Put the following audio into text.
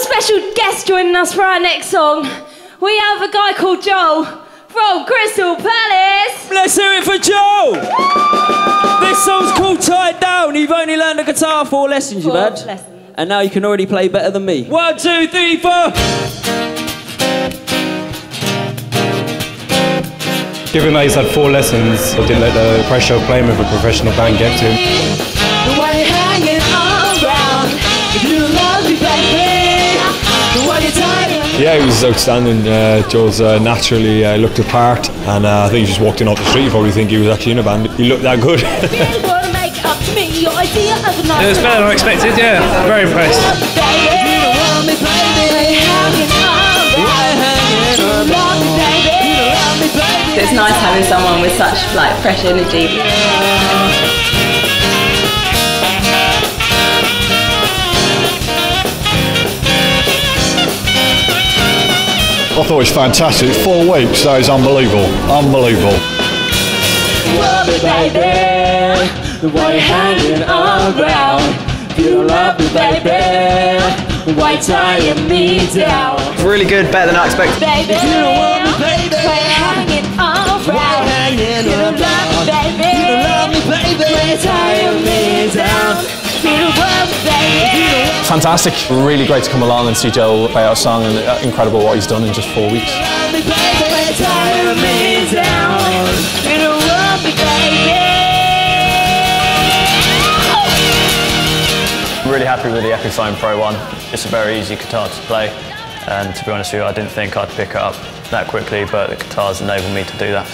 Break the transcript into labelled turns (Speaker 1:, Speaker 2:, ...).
Speaker 1: special guest joining us for our next song. We have a guy called Joel from Crystal Palace.
Speaker 2: Let's hear it for Joe! This song's called Tied Down. You've only learned the guitar four lessons, you've
Speaker 1: Four
Speaker 2: had.
Speaker 1: lessons.
Speaker 2: And now you can already play better than me. One, two, three, four.
Speaker 3: Given that he's had four lessons, I didn't let the pressure of playing with a professional band get to him. Yeah, he was outstanding. Uh, Joe's uh, naturally uh, looked the part, and uh, I think he just walked in off the street. You probably think he was actually in a band. He looked that good.
Speaker 1: Make up to me your idea of a nice
Speaker 4: It was better than I expected, yeah. Very impressed.
Speaker 1: baby. You don't want me, baby. Why you hanging around? Why you hanging around? Love me, baby. You don't love me, baby.
Speaker 5: It's nice having someone with such like fresh energy.
Speaker 6: Thought it was fantastic. Four weeks, that is unbelievable. Unbelievable.
Speaker 1: Love me, baby. Why you hanging around? You love me, baby. Why tying me down?
Speaker 4: Really good, better than I expected.
Speaker 1: Baby, you don't want me, baby. Why hanging around? You don't love me, baby. You don't love me, baby. Why you tying me down? You
Speaker 7: Fantastic. Really great to come along and see Joe play our song and uh, incredible what he's done in just four weeks.
Speaker 8: Really happy with the Epiphone Pro 1. It's a very easy guitar to play, and to be honest with you, I didn't think I'd pick it up that quickly, but the guitars enabled me to do that.